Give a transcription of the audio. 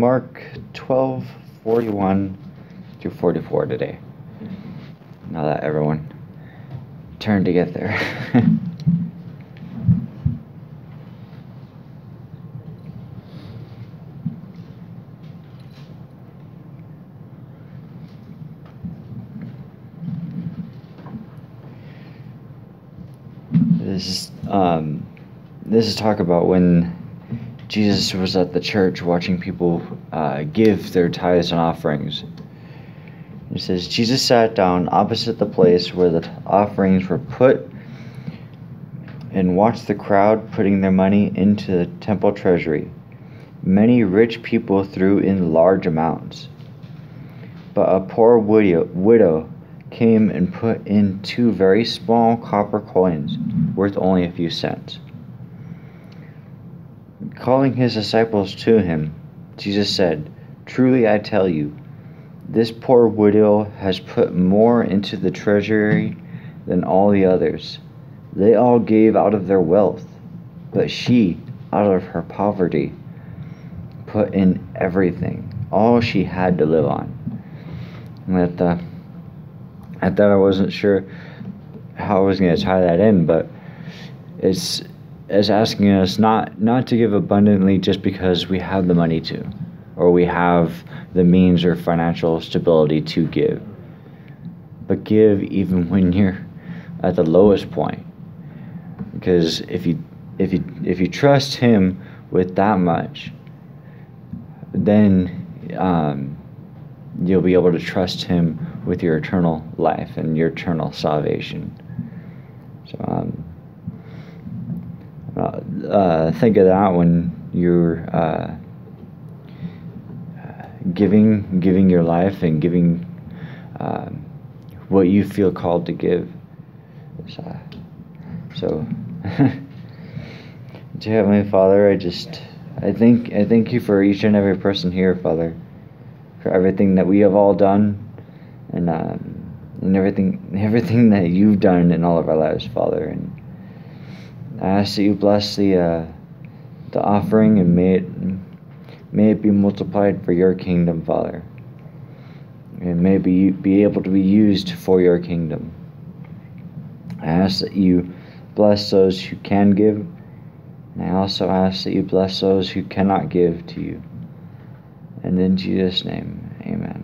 Mark 12 41 through 44 today. Now that everyone turned to get there. this is um, this is talk about when Jesus was at the church watching people uh, give their tithes and offerings. It says Jesus sat down opposite the place where the offerings were put and watched the crowd putting their money into the temple treasury. Many rich people threw in large amounts, but a poor widow, widow came and put in two very small copper coins worth only a few cents. Calling his disciples to him, Jesus said, Truly I tell you, this poor widow has put more into the treasury than all the others. They all gave out of their wealth, but she, out of her poverty, put in everything, all she had to live on. And that I thought I wasn't sure how I was going to tie that in, but it's it's asking us not not to give abundantly just because we have the money to, or we have the means or financial stability to give, but give even when you're at the lowest point. Because if you if you if you trust Him with that much, then um, you'll be able to trust Him with your eternal life and your eternal salvation. So, um, uh, think of that when you're uh, giving, giving your life and giving um, what you feel called to give. So, dear Heavenly Father, I just I thank I thank you for each and every person here, Father, for everything that we have all done and um, and everything everything that you've done in all of our lives, Father. And I ask that you bless the uh, the offering and may it may it be multiplied for your kingdom, Father. And may be, be able to be used for your kingdom. I ask that you bless those who can give. And I also ask that you bless those who cannot give to you. And in Jesus' name, amen.